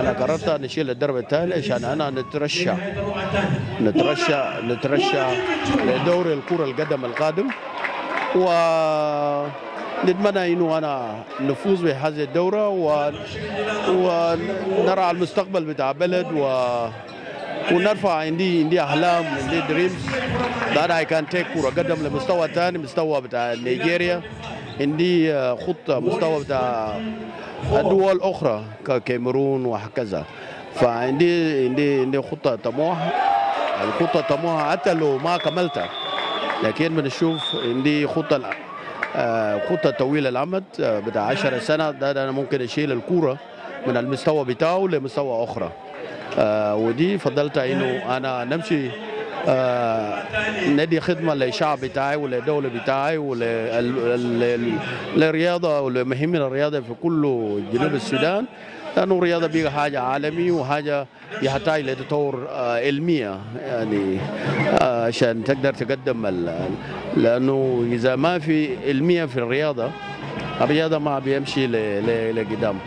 أنا قررت نشيل الدرب الثاني عشان أنا نترشح نترشح نترشح لدوري الكرة القدم القادم. و نتمنى إنه أنا نفوز بهذه الدورة و... ونرى المستقبل بتاع بلد و ونرفع عندي عندي أحلام عندي دريمز that I can take كرة قدم لمستوى ثاني مستوى بتاع نيجيريا عندي خطة مستوى بتاع دول أخرى ككاميرون وهكذا. فعندي عندي عندي خطة طموح. الخطة طموح حتى لو ما كملتها لكن بنشوف عندي خطة خطة طويلة الامد بتاع 10 سنة. ده, ده أنا ممكن أشيل الكورة من المستوى بتاعه لمستوى أخرى. آه ودي فضلت انه أنا نمشي آه ندي خدمة للشعب بتاعي وللدولة بتاعي وللرياضة ولمهمين الرياضة في كل جنوب السودان. لأنه الرياضة بقى حاجة عالمي وحاجة يحتاج لتطور آه علمية يعني عشان تقدر تقدم لأنه إذا ما في علمية في الرياضة الرياضة ما بيمشي لقدام.